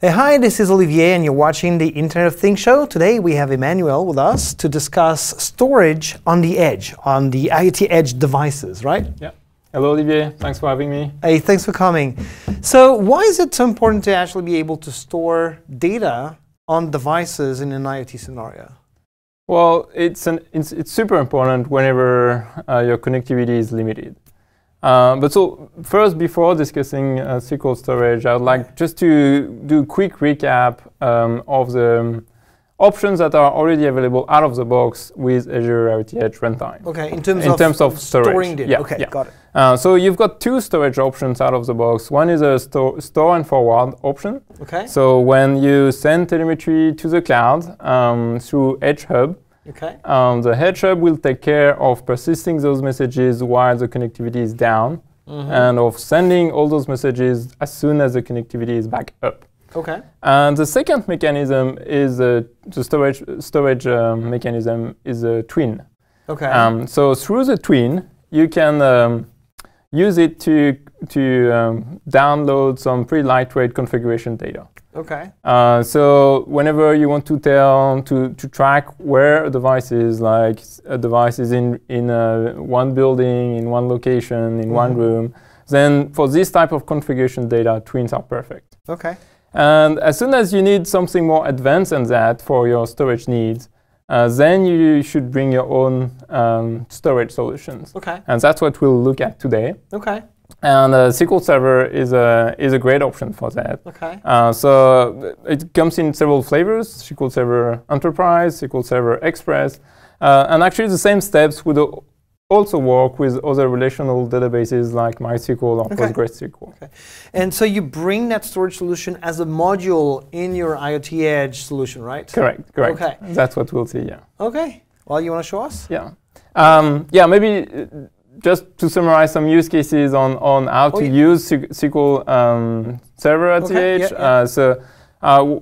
Hey, hi, this is Olivier, and you're watching the Internet of Things show. Today we have Emmanuel with us to discuss storage on the edge, on the IoT edge devices, right? Yeah. Hello, Olivier. Thanks for having me. Hey, thanks for coming. So, why is it so important to actually be able to store data on devices in an IoT scenario? Well, it's, an, it's, it's super important whenever uh, your connectivity is limited. Uh, but so first, before discussing uh, SQL storage, I would like just to do a quick recap um, of the options that are already available out of the box with Azure IoT Edge Runtime. Okay, in terms in of terms of storage. storing data. Yeah, okay, yeah. got it. Uh, so you've got two storage options out of the box. One is a sto store and forward option. Okay. So when you send telemetry to the cloud um, through Edge Hub, Okay. um, the Edge Hub will take care of persisting those messages while the connectivity is down Mhm. and of sending all those messages as soon as the connectivity is back up. Okay. And the second mechanism is uh, the storage storage um, mechanism is a twin. Okay. Um, so through the twin, you can um, use it to to um, download some pretty lightweight configuration data. Okay. Uh, so whenever you want to tell to, to track where a device is, like a device is in in uh, one building, in one location, in one Mhm. room, then for this type of configuration data, twins are perfect. Okay. And as soon as you need something more advanced than that for your storage needs, uh, then you should bring your own um, storage solutions. Okay. And that's what we'll look at today. Okay. And uh, SQL Server is a, is a great option for that. Okay. Uh, so it comes in several flavors, SQL Server Enterprise, SQL Server Express, uh, and actually the same steps would also work with other relational databases like MySQL or Okay. PostgreSQL. And so you bring that storage solution as a module in your IoT Edge solution, right? Correct, correct. Okay. That's what we'll see, yeah. Okay. Well, you want to show us? Yeah. Um, yeah, maybe uh, just to summarize some use cases on, on how Oh, to yeah. use SQL um, Server at Okay, the edge. yeah, yeah. Uh, so, uh,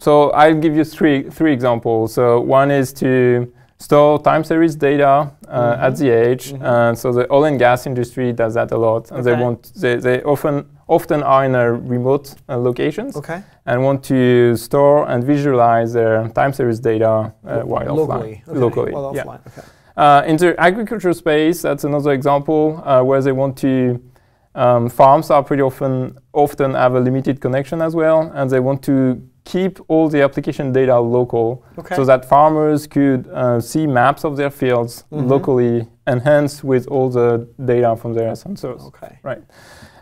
so I'll give you three, three examples. So one is to store time series data uh, Mhm. at the edge. Mhm. Uh, so the oil and gas industry does that a lot. And Okay. they want they, they often often are in remote uh, locations Okay. and want to store and visualize their time series data uh, while locally. offline. Locally, While yeah. offline. Okay. Uh, in the agriculture space, that's another example uh, where they want to. Um, farms are pretty often often have a limited connection as well, and they want to keep all the application data local, Okay. so that farmers could uh, see maps of their fields Mhm. locally, enhanced with all the data from their sensors. okay.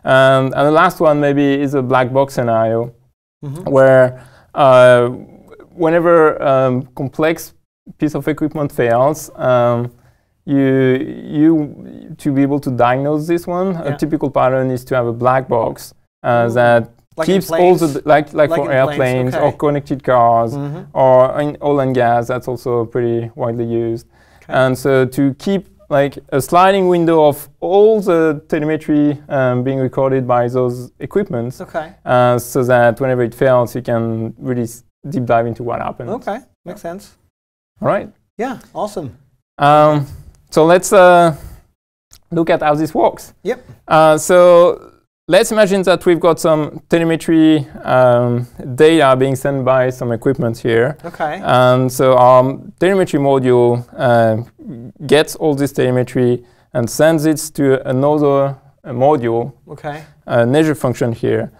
And, and the last one maybe is a black box scenario Mhm. where uh, whenever um, complex piece of equipment fails, um, you you to be able to diagnose this one, Yeah. a typical pattern is to have a black box uh, Mm. that Like keeps all the like like, Like for airplanes okay. or connected cars Mhm. or in oil and gas. That's also pretty widely used. And so to keep like a sliding window of all the telemetry um, being recorded by those equipments, Okay. uh, so that whenever it fails, you can really deep dive into what happened. Okay. Makes sense. All right. Yeah. Awesome. Um, so let's uh, look at how this works. Yep. Uh, so let's imagine that we've got some telemetry um, data being sent by some equipment here. Okay. And so our telemetry module uh, gets all this telemetry and sends it to another uh, module, okay. an Azure function here,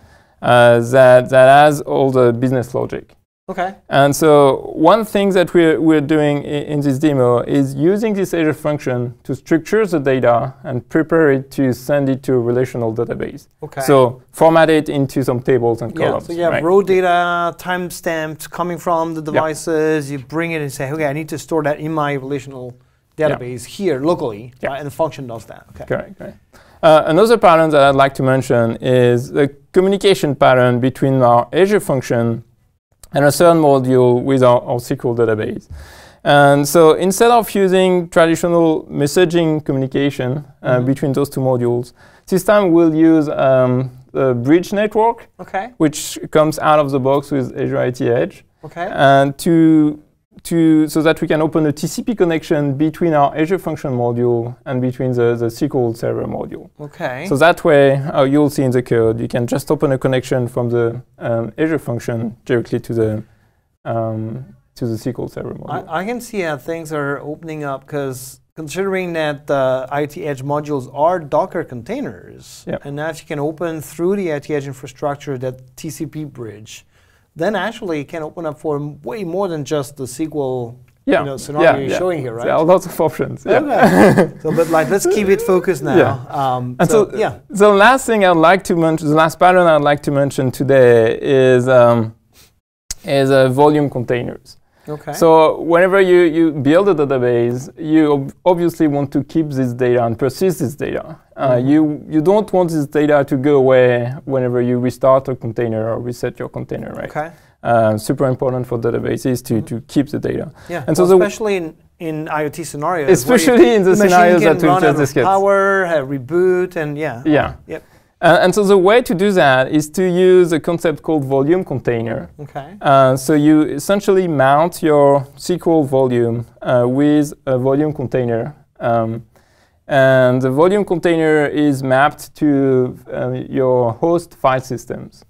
uh, that, that has all the business logic. Okay. And so one thing that we're, we're doing in this demo is using this Azure function to structure the data and prepare it to send it to a relational database. Okay. So format it into some tables and columns. yeah, so you have right? raw data, time stamped, coming from the devices. You bring it and say, okay, I need to store that in my relational database here locally, Yeah. right? and the function does that. Okay. Correct, correct. Uh, another pattern that I'd like to mention is the communication pattern between our Azure function and a certain module with our, our SQL database. And so instead of using traditional messaging communication uh, Mhm. between those two modules, this time we'll use um, the bridge network, Okay. which comes out of the box with Azure IoT Edge. Okay. And to to so that we can open a TCP connection between our Azure Function module and between the, the SQL Server module. Okay. So that way, uh, you'll see in the code, you can just open a connection from the um, Azure Function directly to the um, to the SQL Server module. I, I can see how things are opening up because considering that the IoT Edge modules are Docker containers, Yep. and now if you can open through the IoT Edge infrastructure that TCP bridge, then actually it can open up for way more than just the SQL yeah, you know, scenario yeah, you're yeah. showing here, right? There are lots of options. Yeah. Okay. so, but like, let's keep it focused now. Yeah. Um, And so, so, yeah. the last thing I'd like to mention, the last pattern I'd like to mention today is um, is uh, volume containers. Okay. So whenever you, you build a database, you ob- obviously want to keep this data and persist this data. Uh, Mhm. You you don't want this data to go away whenever you restart a container or reset your container, right? okay. Uh, super important for databases to, Mhm. to keep the data, Yeah. And well, so the- especially in, in IoT scenarios. especially in the, machine scenarios that we run out just of discussed. Power, have reboot, and yeah. Yeah. Yep. Uh, and so the way to do that is to use a concept called volume container. Okay. Uh, so you essentially mount your SQL volume uh, with a volume container. Um, and the volume container is mapped to uh, your host file systems.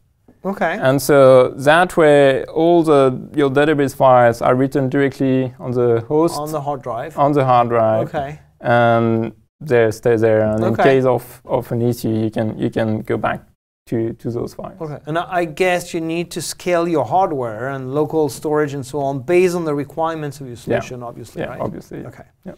Okay. And so that way, all the your database files are written directly on the host On the hard drive. on the hard drive, Okay. and they stay there. And in case of, of an issue, you can you can go back to, to those files. Okay. And I guess you need to scale your hardware and local storage and so on based on the requirements of your solution, obviously, Yeah, right? obviously. Okay. Yeah.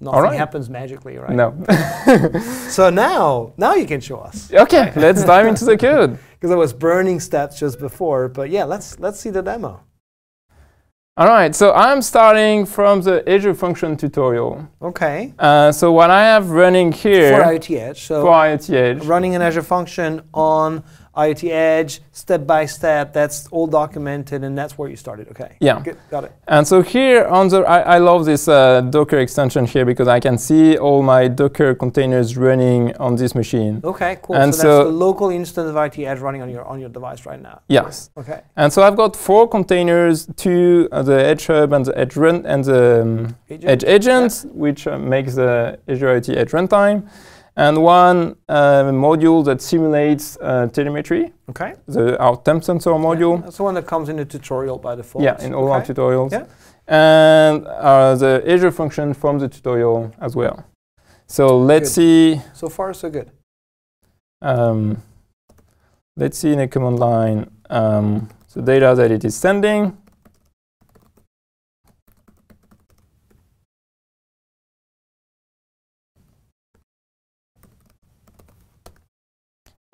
Nothing right. happens magically, right? No. So now, now you can show us okay, let's dive into the code. because I was burning steps just before. But yeah, let's let's see the demo. All right, so I'm starting from the Azure Function tutorial. Okay. Uh, so what I have running here For IoT Edge. So for IoT Edge, running an Azure function on IoT Edge, step by step. That's all documented, and that's where you started. Okay. Yeah. Good. Got it. and so here on the, I, I love this uh, Docker extension here because I can see all my Docker containers running on this machine. Okay. Cool. And so, so- that's the local instance of IoT Edge running on your on your device right now. Yes, Okay. and so I've got four containers: two uh, the Edge Hub and the Edge Run and the um, Agent? Edge Agent, which uh, makes the Azure IoT Edge runtime, and one uh, module that simulates uh, telemetry, Okay. the our temp sensor module. Yeah, That's the one that comes in the tutorial by default. Yeah, in all our tutorials. Yeah. And uh, the Azure function from the tutorial as well. So let's Good. see. So far, so good. Um, let's see in a command line um, the data that it is sending.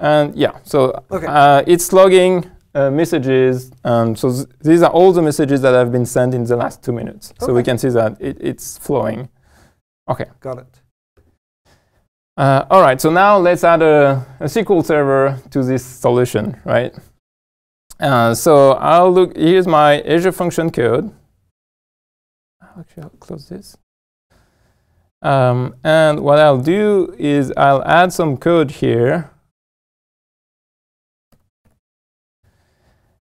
And yeah, so Okay. uh, it's logging uh, messages. Um, so th- these are all the messages that have been sent in the last two minutes. So we can see that it, it's flowing. OK. Got it. Uh, all right, so now let's add a, a SQL server to this solution, right? Uh, so I'll look, here's my Azure function code. Actually, I'll close this. Um, and what I'll do is I'll add some code here.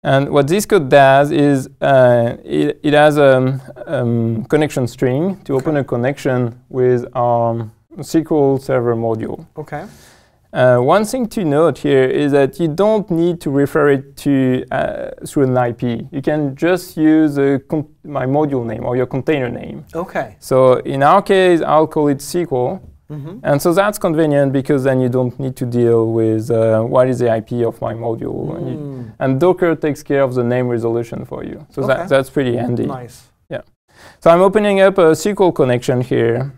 And what this code does is uh, it, it has a um, connection string to open a connection with our SQL Server module. Okay. Uh, one thing to note here is that you don't need to refer it to uh, through an IP. You can just use my module name or your container name. Okay. So in our case, I'll call it SQL. Mm-hmm. And so that's convenient because then you don't need to deal with uh, what is the IP of my module. And, you- Mm, and Docker takes care of the name resolution for you. So Okay. that, that's pretty handy. nice. Yeah. So I'm opening up a SQL connection here,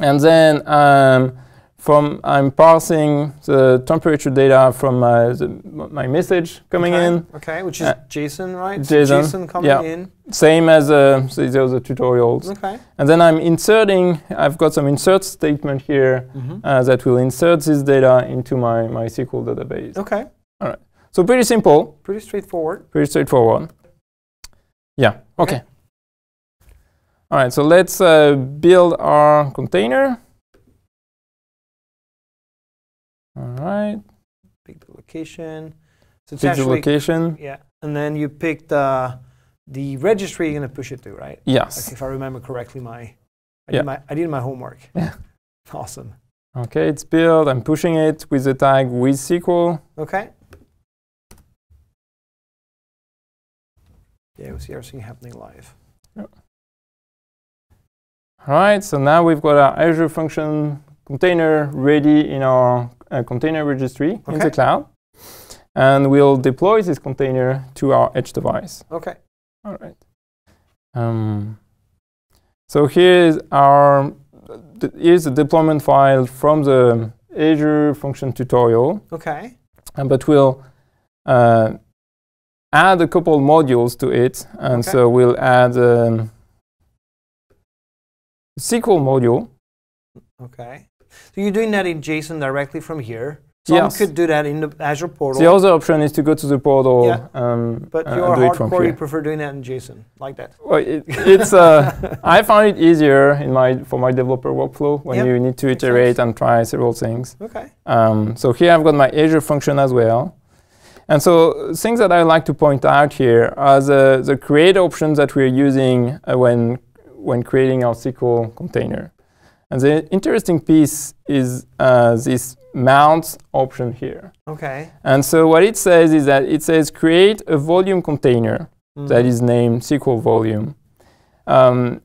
and then um, from I'm parsing the temperature data from uh, the, my message coming okay. in, Okay, which is Uh, JSON, right? JSON, JSON coming yeah. in. same as uh, these are tutorials. Okay. And then I'm inserting. I've got some insert statement here Mm-hmm. uh, that will insert this data into my my SQL database. Okay. All right. So pretty simple, Pretty straightforward. pretty straightforward. Yeah. Okay. All right. So let's uh, build our container. All right. Pick the location. So Pick the location. yeah, and then you pick the the registry you're going to push it to, right? Yes. Like if I remember correctly, my I, Yeah. did, my I did my homework. Yeah. Awesome. Okay, it's built. I'm pushing it with the tag with SQL. Okay. Yeah, we see everything happening live. All right, so now we've got our Azure function container ready in our uh, container registry in the cloud. And we'll deploy this container to our edge device. Okay. All right. Um, so here's our here's the deployment file from the Azure function tutorial. Okay. Uh, but we'll uh, add a couple modules to it. And Okay. so we'll add um, SQL module. Okay. So you're doing that in JSON directly from here. Some Yes. could do that in the Azure portal. The other option is to go to the portal Yeah. um, but uh, you're and do it from hardcore, you prefer doing that in JSON, like that. Well, it, it's uh, I found it easier in my for my developer workflow when Yep. you need to iterate and try several things. Okay. Um, so here I've got my Azure function as well. And so things that I like to point out here are the, the create options that we're using uh, when, when creating our SQL container. And the interesting piece is uh, this mount option here. Okay. And so what it says is that it says create a volume container that Mhm. is named SQL volume. Um,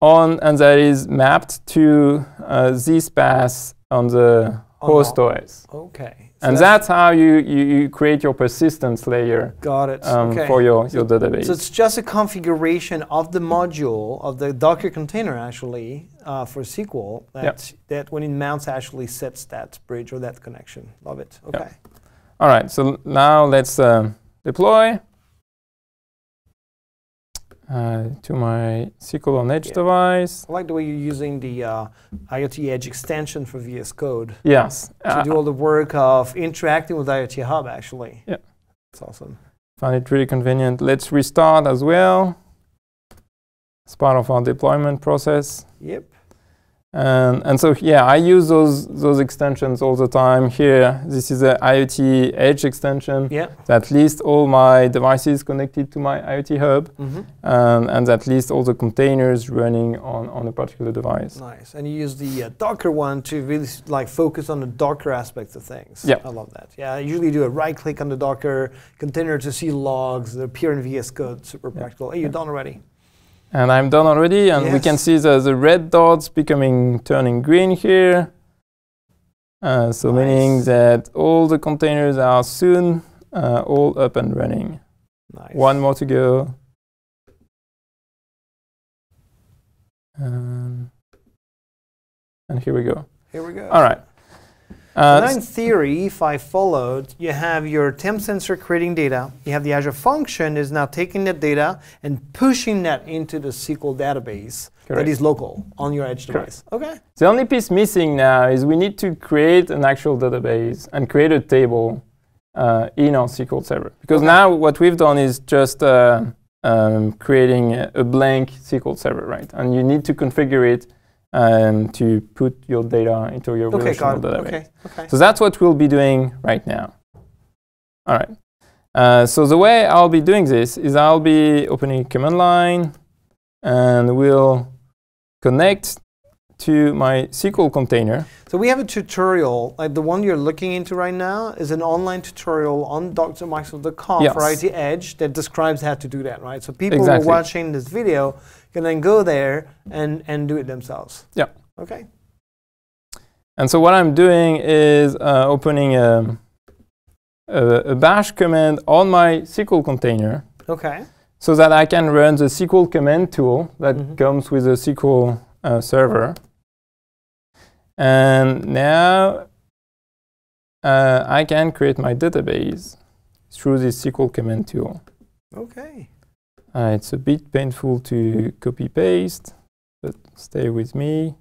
on and that is mapped to uh, this path on the On host OS. Okay. So And that's how you, you, you create your persistence layer got it. um, okay. for your, your database. So it's just a configuration of the module of the Docker container actually uh, for SQL that that when it mounts actually sets that bridge or that connection. Love it. Okay. All right, so now let's um, deploy uh, to my SQL on Edge Yeah. device. I like the way you're using the uh, IoT Edge extension for VS Code Yes, to do all the work of interacting with IoT Hub actually. Yeah. It's awesome. find it really convenient. Let's restart as well. It's part of our deployment process. Yep. And, and so yeah, I use those those extensions all the time. Here, this is a IoT Edge extension Yeah. that lists all my devices connected to my IoT hub, Mm-hmm. um, and that lists all the containers running on, on a particular device. Nice. And you use the uh, Docker one to really like focus on the Docker aspects of things. Yeah. I love that. Yeah, I usually do a right click on the Docker container to see logs that appear in VS Code. Super practical. Hey, you're done already. And I'm done already, and we can see the, the red dots becoming turning green here. Uh, so meaning that all the containers are soon uh, all up and running. Nice. One more to go. Um, and here we go. Here we go. All right. So Uh, now in theory, if I followed, you have your temp sensor creating data. You have the Azure function is now taking that data and pushing that into the SQL database Correct. that is local on your edge Correct. device. Okay. the only piece missing now is we need to create an actual database and create a table uh, in our SQL server. Because Okay. now what we've done is just uh, um, creating a, a blank SQL server, right? And you need to configure it um, to put your data into your Okay, relational database. Okay. Okay. So that's what we'll be doing right now. All right. Uh, so the way I'll be doing this is I'll be opening a command line and we'll connect to my SQL container. So we have a tutorial, like the one you're looking into right now, is an online tutorial on for Yes. IoT Edge that describes how to do that, right? So people who are watching this video can then go there and, and do it themselves. Yeah. Okay. And so what I'm doing is uh, opening a, a, a bash command on my SQL container Okay. so that I can run the SQL command tool that Mhm. comes with the SQL uh, server. And now uh, I can create my database through this SQL command tool. Okay. Uh, it's a bit painful to copy paste, but stay with me.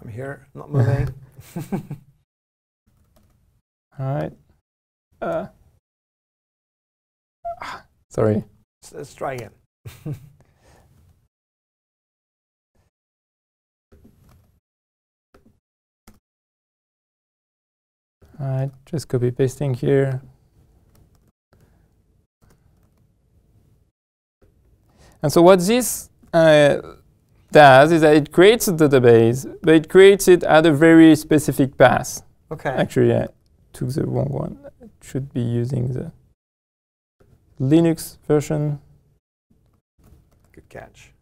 I'm here, not moving. All right. Uh, ah, sorry. let's, let's try again. Right, just copy pasting here. And so what this uh, does is that it creates a database, but it creates it at a very specific path. Okay. Actually, I took the wrong one. It should be using the Linux version. Good catch.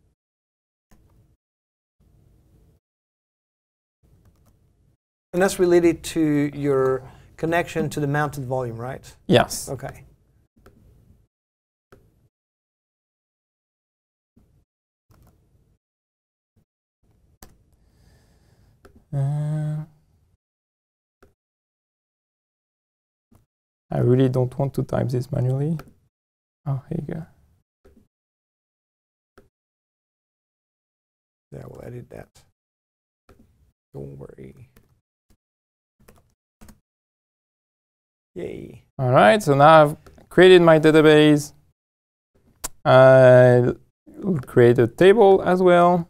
And that's related to your connection to the mounted volume, right? Yes. Okay. Uh, I really don't want to type this manually. Oh, here you go. Yeah, we'll edit that. Don't worry. Yay. All right, so now I've created my database. I create a table as well.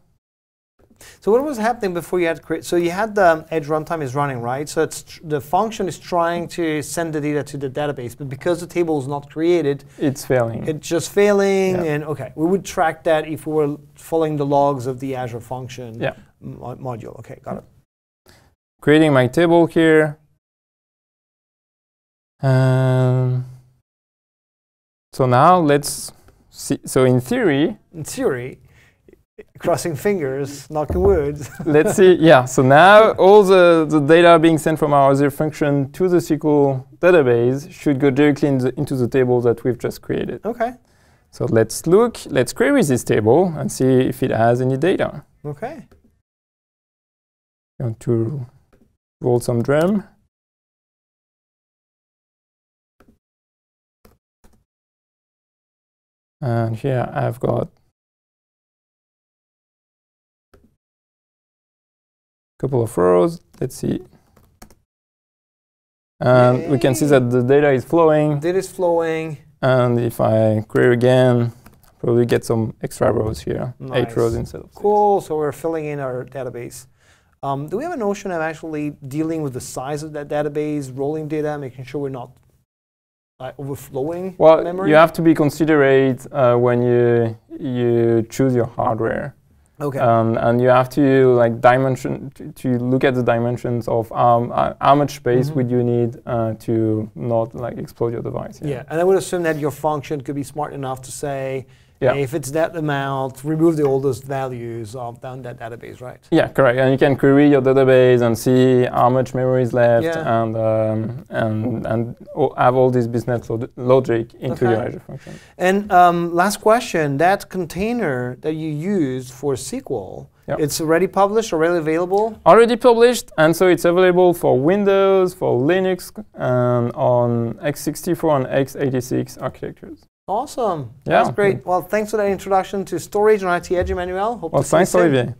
So what was happening before you had create? So you had the um, Edge runtime is running, right? So it's the function is trying to send the data to the database, but because the table is not created, It's failing. it's just failing. Yeah. And okay, we would track that if we were following the logs of the Azure function Yeah. mo- module. Okay, got it. creating my table here. Um, so now let's see. So in theory, In theory, crossing fingers, knocking wood. let's see. Yeah. So now all the, the data being sent from our Azure function to the SQL database should go directly in the, into the table that we've just created. okay, So let's look. Let's query this table and see if it has any data. okay. Going to roll some drum. And here I've got a couple of rows. Let's see. And we can see that the data is flowing. Data is flowing. And if I query again, probably get some extra rows here. Eight rows instead of six. Cool. So we're filling in our database. Um, do we have a notion of actually dealing with the size of that database, rolling data, making sure we're not uh, overflowing Well, memory? you have to be considerate uh, when you you choose your hardware, okay. um, and you have to like dimension to, to look at the dimensions of um, uh, how much space Mhm. would you need uh, to not like explode your device. yeah. and I would assume that your function could be smart enough to say, Yeah. if it's that amount, remove the oldest values of down that database, right? Yeah, correct. And you can query your database and see how much memory is left, Yeah. and um, and and have all this business log- logic into your Okay. Azure function. And um, last question: that container that you use for SQL, Yep. it's already published, already available. already published, and so it's available for Windows, for Linux, and on x64 and x86 architectures. Awesome. Yeah. That's great. Well, thanks for that introduction to storage and IoT Edge, Emmanuel. Hope Well, to see you thanks. Olivier.